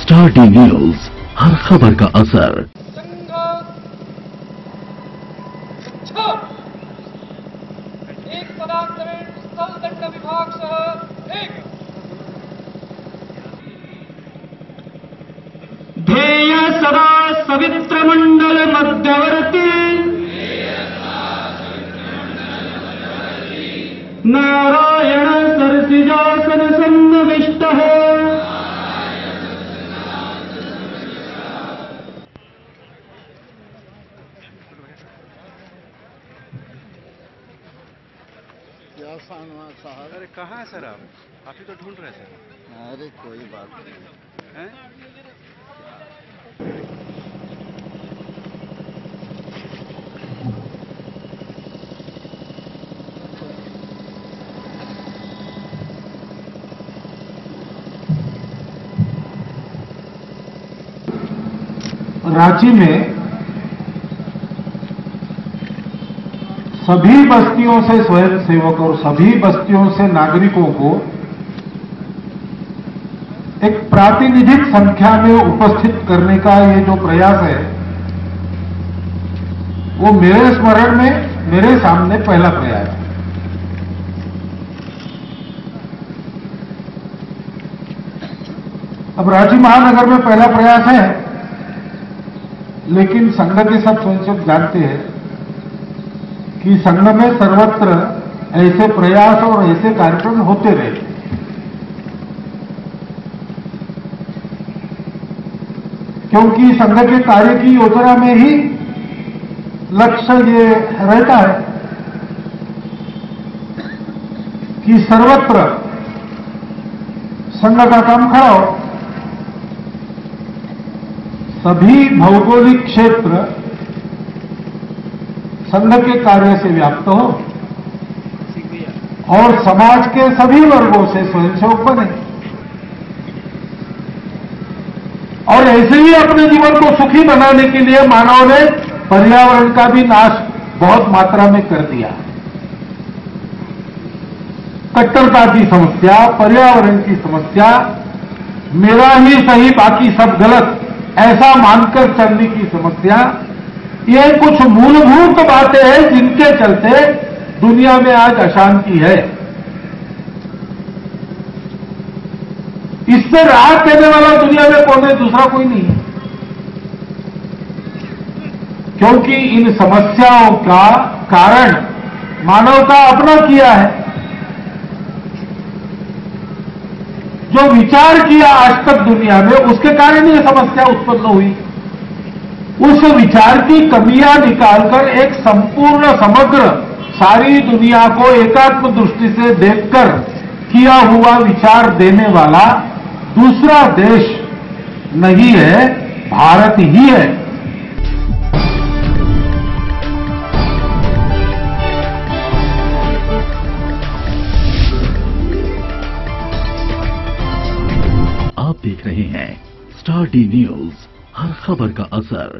Star D news हर खबर का असर। विभाग सह एक ध्येय सदा सवित्रमण्डल मध्यवर्ती। नारायण सरसिजासन सन्नविष्टः क्या सानवा साहब। अरे कहाँ है सर आप? आप ही तो ढूंढ रहे थे। अरे कोई बात नहीं। है? रांची में सभी बस्तियों से स्वयं सेवक और सभी बस्तियों से नागरिकों को एक प्रातिनिधिक संख्या में उपस्थित करने का ये जो प्रयास है, वो मेरे स्मरण में मेरे सामने पहला प्रयास है। अब रांची महानगर में पहला प्रयास है, लेकिन के सब स्वयंसेवक जानते हैं। कि संघ में सर्वत्र ऐसे प्रयास और ऐसे कार्यक्रम होते रहे। क्योंकि संघ के कार्य की योजना में ही लक्ष्य ये रहता है कि सर्वत्र संघ का काम खड़ा हो। सभी भौगोलिक क्षेत्र संघ के कार्य से व्याप्त हो। और समाज के सभी वर्गों से स्वयंसेवक बने। और ऐसे ही अपने जीवन को सुखी बनाने के लिए मानव ने पर्यावरण का भी नाश बहुत मात्रा में कर दिया। कट्टरता की समस्या, पर्यावरण की समस्या, मेरा ही सही, बाकी सब गलत, ऐसा मानकर चलने की समस्या ये कुछ मूलभूत बातें हैं जिनके चलते दुनिया में आज अशांति है। इससे राहत देने वाला दुनिया में कौन है? दूसरा कोई नहीं है। क्योंकि इन समस्याओं का कारण मानवता अपना किया है। जो विचार किया आज तक दुनिया में, उसके कारण ये समस्या उत्पन्न हुई। उस विचार की कमियाँ निकालकर एक संपूर्ण, समग्र, सारी दुनिया को एकात्म दृष्टि से देखकर किया हुआ विचार देने वाला दूसरा देश नहीं है, भारत ही है। आप देख रहे हैं स्टार डी न्यूज़ हर खबर का असर